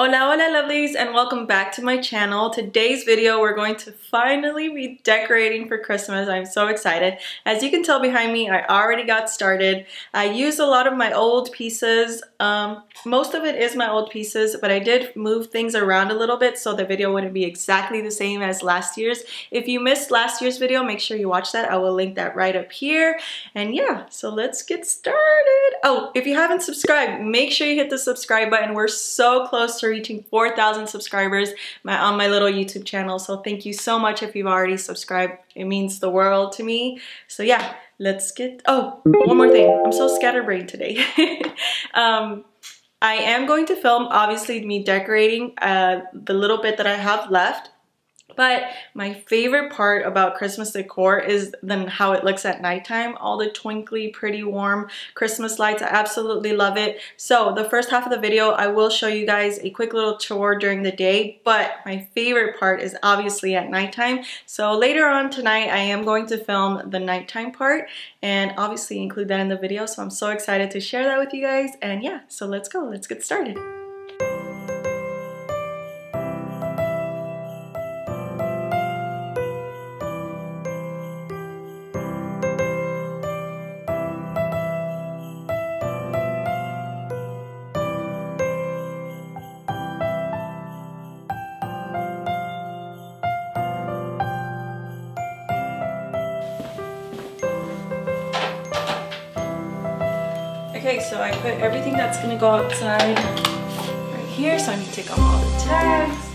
Hola, hola lovelies and welcome back to my channel. Today's video we're going to finally be decorating for Christmas. I'm so excited. As you can tell behind me, I already got started. I used a lot of my old pieces. Um, most of it is my old pieces, but I did move things around a little bit so the video wouldn't be exactly the same as last year's. If you missed last year's video, make sure you watch that. I will link that right up here. And yeah, so let's get started. Oh, if you haven't subscribed, make sure you hit the subscribe button. We're so close to reaching 4,000 subscribers my, on my little YouTube channel. So thank you so much if you've already subscribed. It means the world to me. So yeah, let's get, oh, one more thing. I'm so scatterbrained today. um, I am going to film, obviously, me decorating uh, the little bit that I have left. But my favorite part about Christmas decor is then how it looks at nighttime. All the twinkly, pretty, warm Christmas lights. I absolutely love it. So the first half of the video, I will show you guys a quick little tour during the day. But my favorite part is obviously at nighttime. So later on tonight, I am going to film the nighttime part and obviously include that in the video. So I'm so excited to share that with you guys. And yeah, so let's go. Let's get started. So I put everything that's gonna go outside right here. So I need to take off all the tags.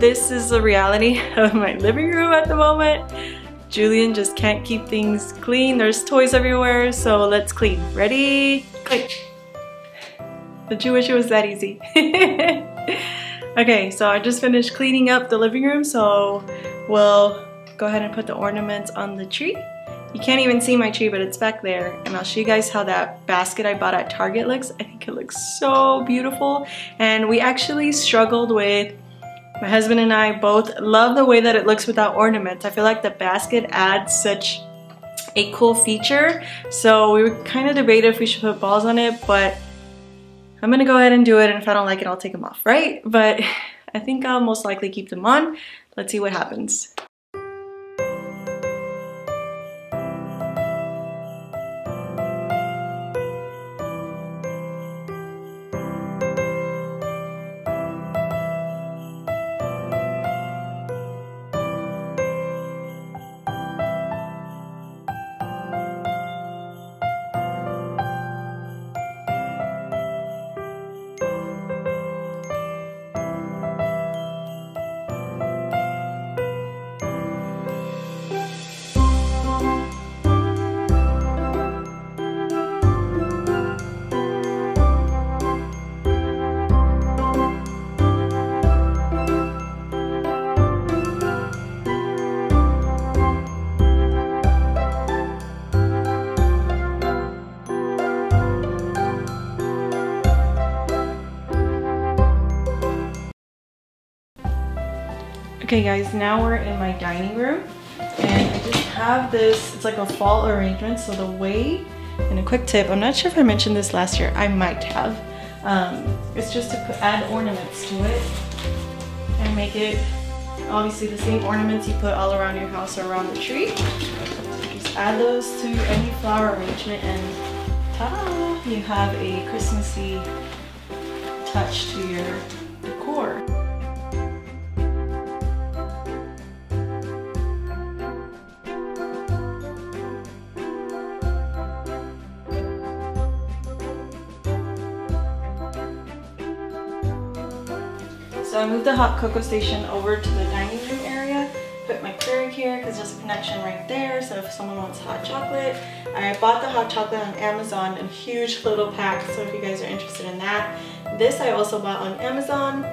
This is the reality of my living room at the moment. Julian just can't keep things clean. There's toys everywhere, so let's clean. Ready? Click. Did you wish it was that easy? okay, so I just finished cleaning up the living room, so we'll go ahead and put the ornaments on the tree. You can't even see my tree, but it's back there. And I'll show you guys how that basket I bought at Target looks. I think it looks so beautiful. And we actually struggled with my husband and I both love the way that it looks without ornaments. I feel like the basket adds such a cool feature. So we were kind of debated if we should put balls on it, but I'm gonna go ahead and do it. And if I don't like it, I'll take them off, right? But I think I'll most likely keep them on. Let's see what happens. Okay guys, now we're in my dining room and I just have this, it's like a fall arrangement. So the way, and a quick tip, I'm not sure if I mentioned this last year, I might have. Um, it's just to put, add ornaments to it and make it obviously the same ornaments you put all around your house or around the tree. Just add those to any flower arrangement and ta-da! You have a Christmassy touch to your decor. So I moved the hot cocoa station over to the dining room area, put my Keurig here because there's a connection right there. So if someone wants hot chocolate, I bought the hot chocolate on Amazon in huge little packs. So if you guys are interested in that. This I also bought on Amazon.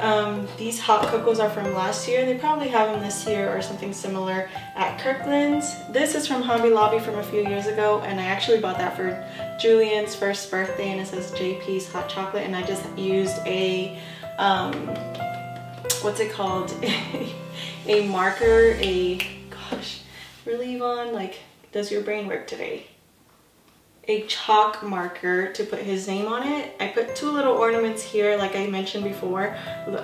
Um, these hot cocos are from last year. They probably have them this year or something similar at Kirkland's. This is from Hobby Lobby from a few years ago and I actually bought that for Julian's first birthday and it says JP's hot chocolate and I just used a um, what's it called? a marker, a, gosh, really Ivonne, like, does your brain work today? A chalk marker to put his name on it. I put two little ornaments here, like I mentioned before.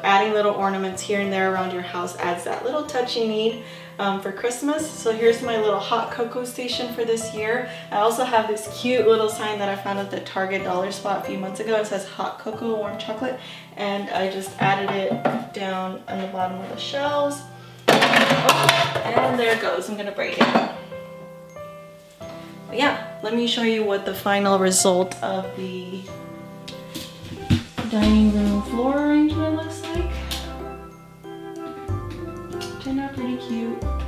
Adding little ornaments here and there around your house adds that little touch you need um, for Christmas. So here's my little hot cocoa station for this year. I also have this cute little sign that I found at the Target dollar spot a few months ago. It says hot cocoa warm chocolate and I just added it down on the bottom of the shelves. Oh, and there it goes. I'm gonna braid it. But yeah, let me show you what the final result of the dining room floor arrangement looks like. Turned out pretty cute.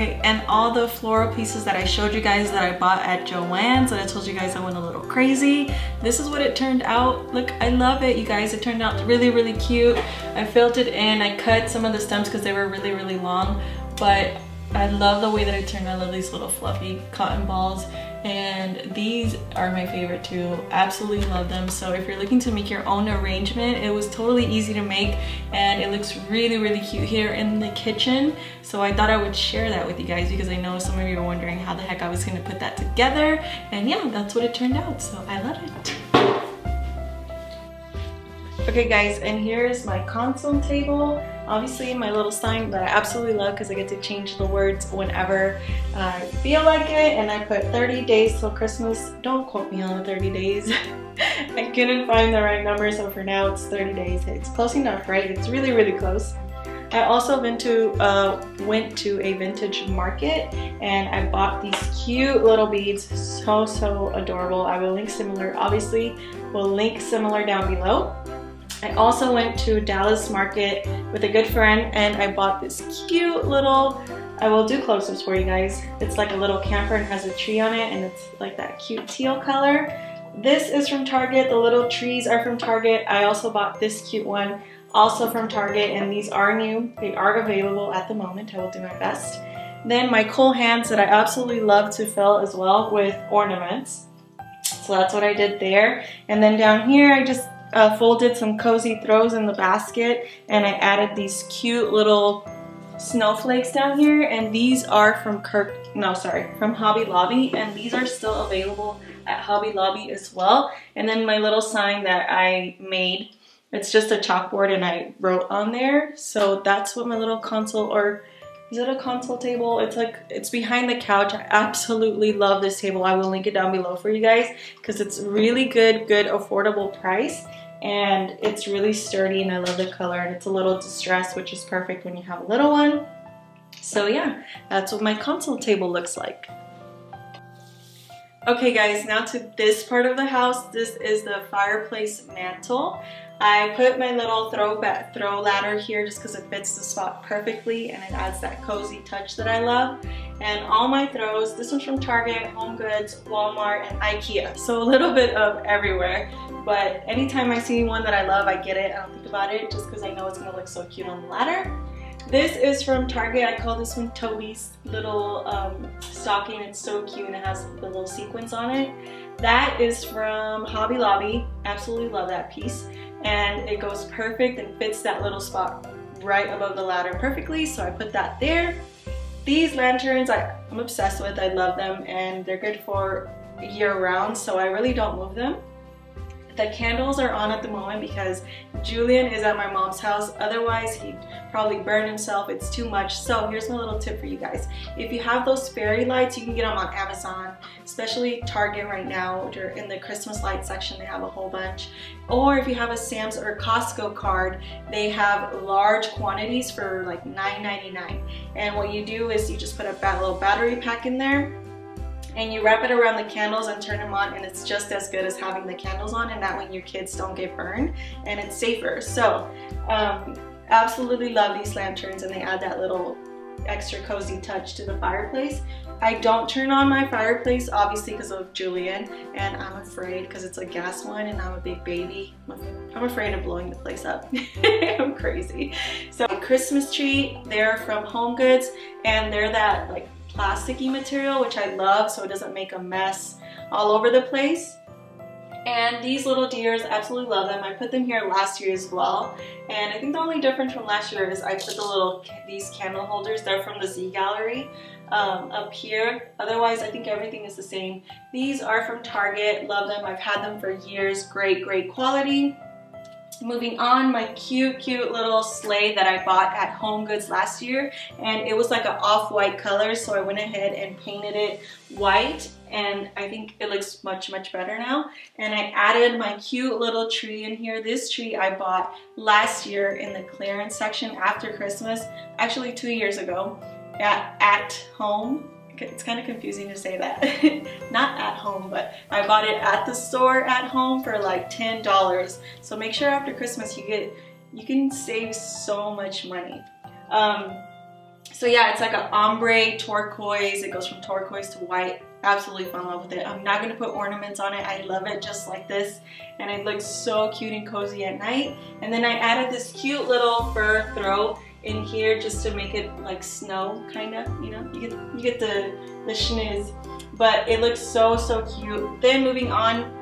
Okay, and all the floral pieces that I showed you guys that I bought at Joann's and I told you guys I went a little crazy. This is what it turned out. Look, I love it, you guys. It turned out really, really cute. I filled it in. I cut some of the stems because they were really, really long, but I love the way that it turned. I love these little fluffy cotton balls and these are my favorite too. Absolutely love them. So if you're looking to make your own arrangement it was totally easy to make and it looks really really cute here in the kitchen. So I thought I would share that with you guys because I know some of you are wondering how the heck I was gonna put that together. And yeah that's what it turned out. So I love it. Okay guys, and here's my console table. Obviously my little sign that I absolutely love because I get to change the words whenever I feel like it. And I put 30 days till Christmas. Don't quote me on the 30 days. I couldn't find the right number, so for now it's 30 days. It's close enough, right? It's really, really close. I also went to, uh, went to a vintage market and I bought these cute little beads. So, so adorable. I will link similar, obviously, we'll link similar down below. I also went to Dallas Market with a good friend and I bought this cute little, I will do close-ups for you guys. It's like a little camper and has a tree on it and it's like that cute teal color. This is from Target. The little trees are from Target. I also bought this cute one also from Target and these are new. They are available at the moment. I will do my best. Then my cool hands that I absolutely love to fill as well with ornaments. So that's what I did there. And then down here I just uh, folded some cozy throws in the basket and I added these cute little snowflakes down here and these are from Kirk, no sorry, from Hobby Lobby and these are still available at Hobby Lobby as well. And then my little sign that I made, it's just a chalkboard and I wrote on there. So that's what my little console or is it a console table? It's like, it's behind the couch. I absolutely love this table. I will link it down below for you guys because it's really good, good, affordable price and it's really sturdy and I love the color and it's a little distressed which is perfect when you have a little one. So yeah, that's what my console table looks like. Okay guys, now to this part of the house. This is the fireplace mantle. I put my little throw, throw ladder here just because it fits the spot perfectly and it adds that cozy touch that I love. And all my throws, this one's from Target, Home Goods, Walmart, and Ikea. So a little bit of everywhere. But anytime I see one that I love, I get it. I don't think about it just because I know it's going to look so cute on the ladder. This is from Target. I call this one Toby's little um, stocking. It's so cute and it has the little sequins on it. That is from Hobby Lobby. Absolutely love that piece. And it goes perfect and fits that little spot right above the ladder perfectly. So I put that there. These lanterns I, I'm obsessed with. I love them and they're good for year round. So I really don't move them. The candles are on at the moment because Julian is at my mom's house. Otherwise, he'd probably burn himself. It's too much. So here's my little tip for you guys. If you have those fairy lights, you can get them on Amazon, especially Target right now. in the Christmas light section, they have a whole bunch. Or if you have a Sam's or Costco card, they have large quantities for like $9.99. And what you do is you just put a little battery pack in there and you wrap it around the candles and turn them on and it's just as good as having the candles on and that way your kids don't get burned and it's safer. So um, absolutely love these lanterns and they add that little extra cozy touch to the fireplace. I don't turn on my fireplace obviously because of Julian and I'm afraid because it's a gas one and I'm a big baby. I'm afraid of blowing the place up. I'm crazy. So Christmas tree, they're from Home Goods and they're that like plasticky material, which I love so it doesn't make a mess all over the place. And these little deers, absolutely love them. I put them here last year as well. And I think the only difference from last year is I put the little, these candle holders, they're from the Z Gallery um, up here. Otherwise, I think everything is the same. These are from Target, love them. I've had them for years, great, great quality. Moving on, my cute, cute little sleigh that I bought at Home Goods last year. And it was like an off-white color, so I went ahead and painted it white. And I think it looks much, much better now. And I added my cute little tree in here. This tree I bought last year in the clearance section after Christmas, actually two years ago, at, at home it's kind of confusing to say that. Not at home, but I bought it at the store at home for like $10. So make sure after Christmas you get, you can save so much money. Um, so yeah, it's like an ombre turquoise. It goes from turquoise to white. Absolutely fell in love with it. I'm not gonna put ornaments on it. I love it just like this. And it looks so cute and cozy at night. And then I added this cute little fur throw in here just to make it like snow kind of you know? You get you get the the schniz but it looks so so cute. Then moving on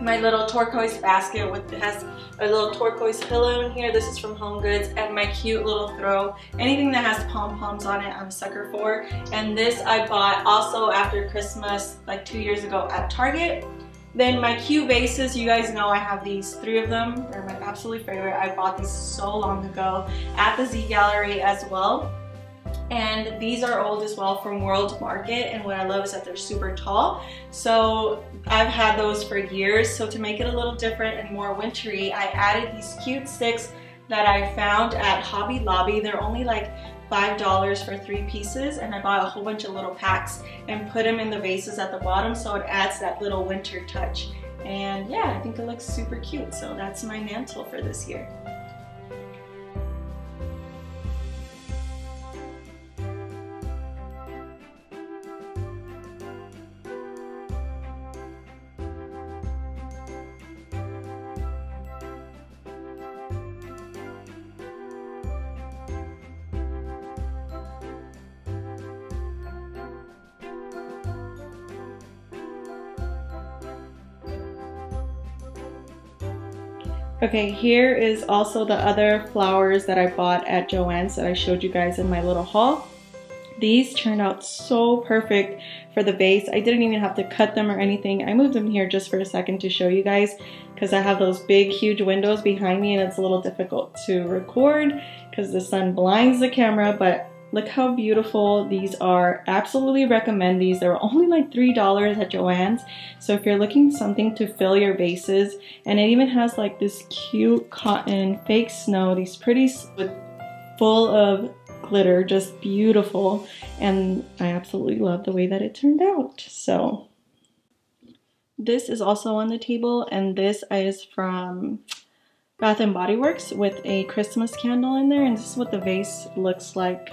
my little turquoise basket with it has a little turquoise pillow in here. This is from home goods and my cute little throw. Anything that has pom-poms on it i'm a sucker for. And this i bought also after christmas like two years ago at target then my cute vases, you guys know I have these three of them. They're my absolute favorite. I bought these so long ago at the Z Gallery as well. And these are old as well from World Market. And what I love is that they're super tall. So I've had those for years. So to make it a little different and more wintry, I added these cute sticks that I found at Hobby Lobby. They're only like $5 for three pieces and I bought a whole bunch of little packs and put them in the vases at the bottom so it adds that little winter touch. And yeah, I think it looks super cute. So that's my mantle for this year. Okay, here is also the other flowers that I bought at Joann's that I showed you guys in my little haul. These turned out so perfect for the vase. I didn't even have to cut them or anything. I moved them here just for a second to show you guys because I have those big, huge windows behind me and it's a little difficult to record because the sun blinds the camera, but Look how beautiful these are. Absolutely recommend these. They were only like $3 at Joann's. So if you're looking something to fill your vases, and it even has like this cute cotton fake snow, these pretty full of glitter, just beautiful. And I absolutely love the way that it turned out. So this is also on the table and this is from Bath and Body Works with a Christmas candle in there and this is what the vase looks like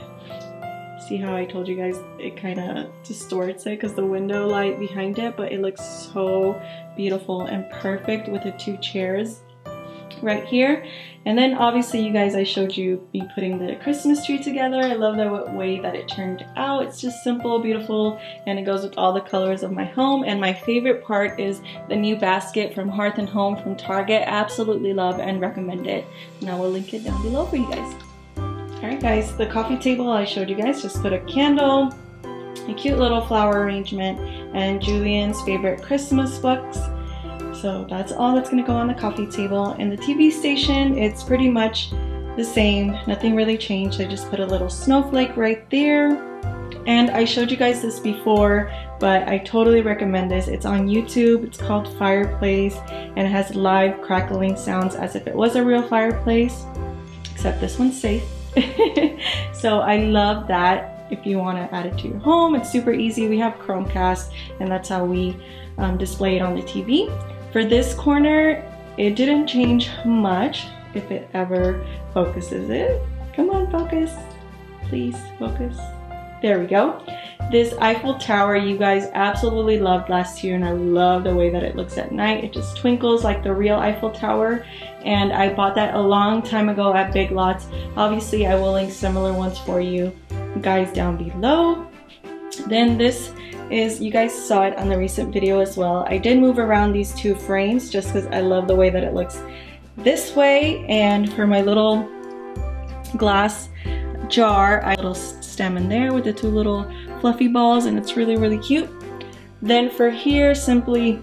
See how I told you guys it kind of distorts it because the window light behind it, but it looks so beautiful and perfect with the two chairs. Right here. And then obviously you guys, I showed you me putting the Christmas tree together. I love the way that it turned out. It's just simple, beautiful, and it goes with all the colors of my home. And my favorite part is the new basket from Hearth and Home from Target. Absolutely love and recommend it. And I will link it down below for you guys. Alright guys, the coffee table I showed you guys, just put a candle, a cute little flower arrangement, and Julian's favorite Christmas books. So that's all that's gonna go on the coffee table. And the TV station, it's pretty much the same. Nothing really changed. I just put a little snowflake right there. And I showed you guys this before, but I totally recommend this. It's on YouTube. It's called Fireplace, and it has live crackling sounds as if it was a real fireplace, except this one's safe. so I love that if you want to add it to your home. It's super easy. We have Chromecast, and that's how we um, display it on the TV. For this corner, it didn't change much if it ever focuses it. Come on, focus. Please, focus. There we go. This Eiffel Tower you guys absolutely loved last year and I love the way that it looks at night. It just twinkles like the real Eiffel Tower and I bought that a long time ago at Big Lots. Obviously I will link similar ones for you guys down below. Then this is, you guys saw it on the recent video as well. I did move around these two frames just because I love the way that it looks this way. And for my little glass jar, I little stem in there with the two little fluffy balls and it's really, really cute. Then for here, simply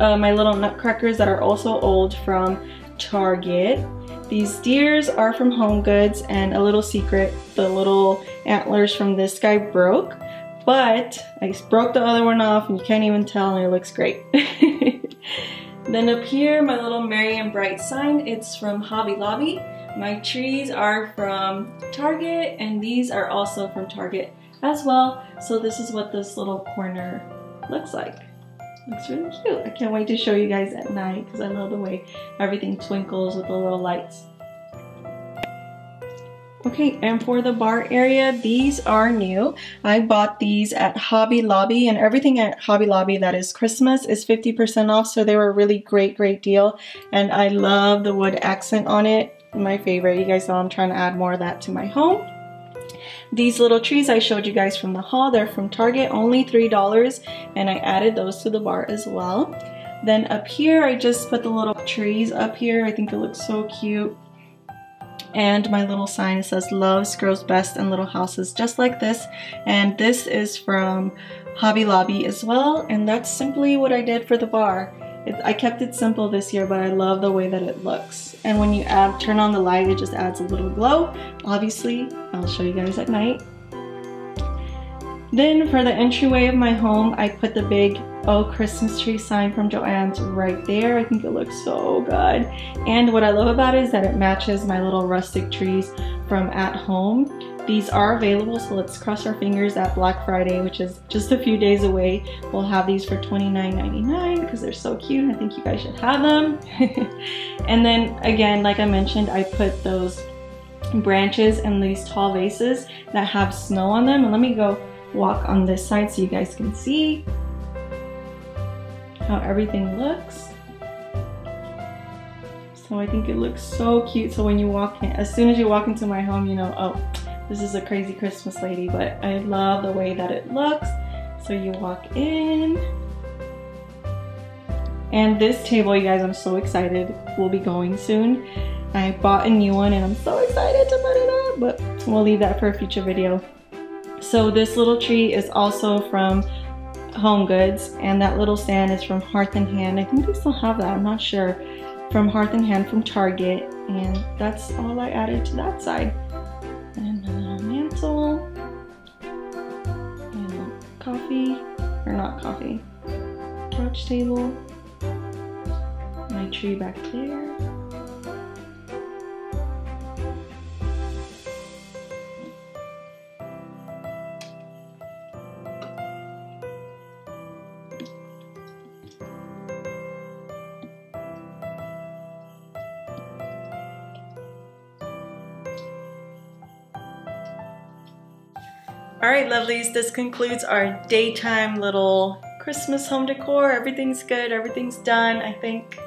uh, my little nutcrackers that are also old from Target. These deers are from Home Goods and a little secret, the little antlers from this guy broke but I broke the other one off and you can't even tell and it looks great. then up here, my little Merry and Bright sign, it's from Hobby Lobby. My trees are from Target and these are also from Target as well. So this is what this little corner looks like. Looks really cute. I can't wait to show you guys at night because I love the way everything twinkles with the little lights. Okay, and for the bar area, these are new. I bought these at Hobby Lobby and everything at Hobby Lobby that is Christmas is 50% off, so they were a really great, great deal. And I love the wood accent on it. My favorite. You guys know I'm trying to add more of that to my home. These little trees I showed you guys from the haul, they're from Target, only $3, and I added those to the bar as well. Then up here, I just put the little trees up here. I think it looks so cute and my little sign says loves grows best in little houses just like this. And this is from Hobby Lobby as well. And that's simply what I did for the bar. It, I kept it simple this year but I love the way that it looks. And when you add turn on the light it just adds a little glow. Obviously I'll show you guys at night then for the entryway of my home I put the big Oh Christmas tree sign from Joann's right there. I think it looks so good. And what I love about it is that it matches my little rustic trees from at home. These are available, so let's cross our fingers at Black Friday, which is just a few days away. We'll have these for $29.99 because they're so cute. I think you guys should have them. and then again, like I mentioned, I put those branches in these tall vases that have snow on them. And let me go walk on this side so you guys can see how everything looks. So I think it looks so cute. So when you walk in, as soon as you walk into my home, you know, oh, this is a crazy Christmas lady, but I love the way that it looks. So you walk in. And this table, you guys, I'm so excited. We'll be going soon. I bought a new one and I'm so excited to put it up, but we'll leave that for a future video. So this little tree is also from Home Goods, and that little stand is from Hearth and Hand. I think they still have that, I'm not sure. From Hearth and Hand from Target, and that's all I added to that side. And a little mantle, and coffee, or not coffee, couch table, my tree back there. All right, lovelies, this concludes our daytime little Christmas home decor. Everything's good, everything's done. I think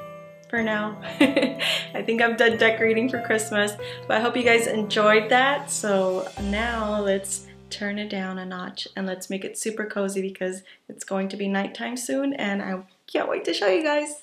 for now. I think I'm done decorating for Christmas, but I hope you guys enjoyed that. So now let's turn it down a notch and let's make it super cozy because it's going to be nighttime soon and I can't wait to show you guys.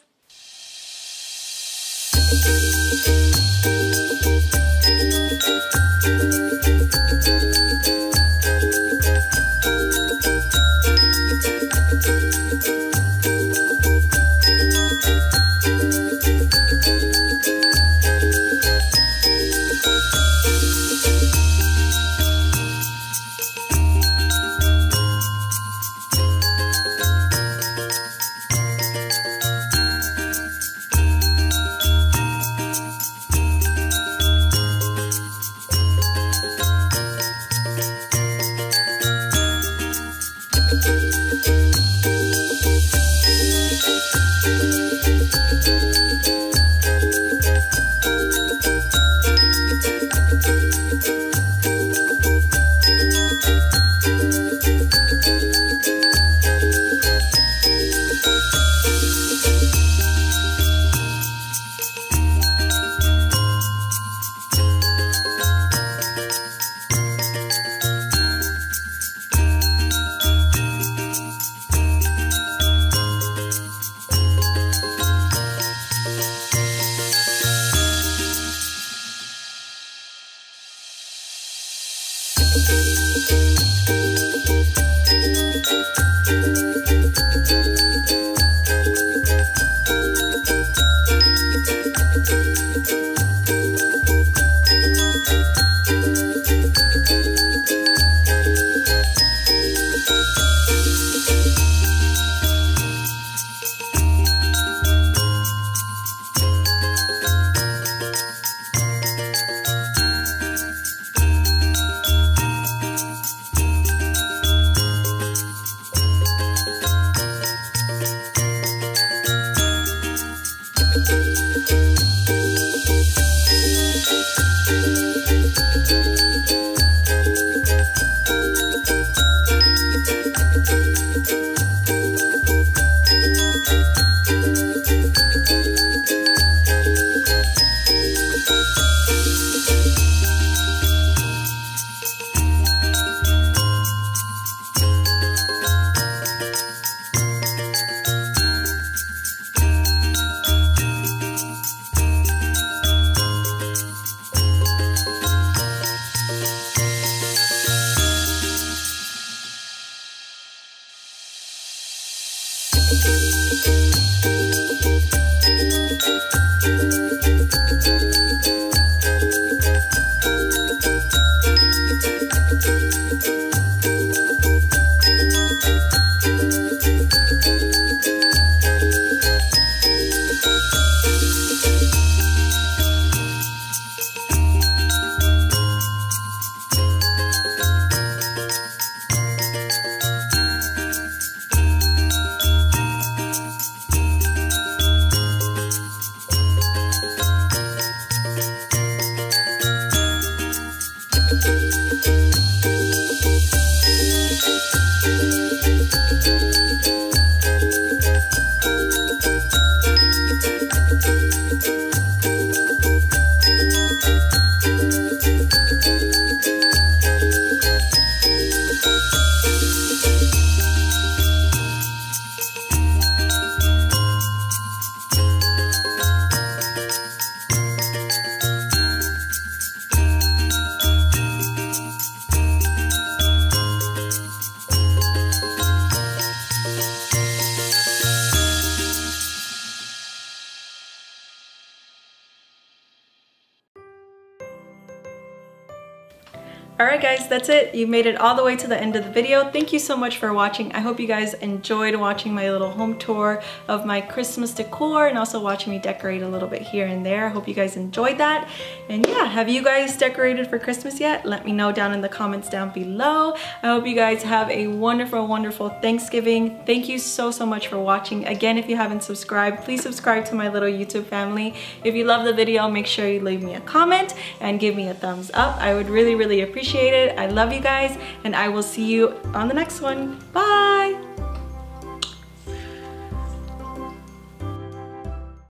Alright guys, that's it. You made it all the way to the end of the video. Thank you so much for watching. I hope you guys enjoyed watching my little home tour of my Christmas decor and also watching me decorate a little bit here and there. I hope you guys enjoyed that. And yeah, have you guys decorated for Christmas yet? Let me know down in the comments down below. I hope you guys have a wonderful, wonderful Thanksgiving. Thank you so, so much for watching. Again, if you haven't subscribed, please subscribe to my little YouTube family. If you love the video, make sure you leave me a comment and give me a thumbs up. I would really, really appreciate appreciate it. I love you guys and I will see you on the next one. Bye!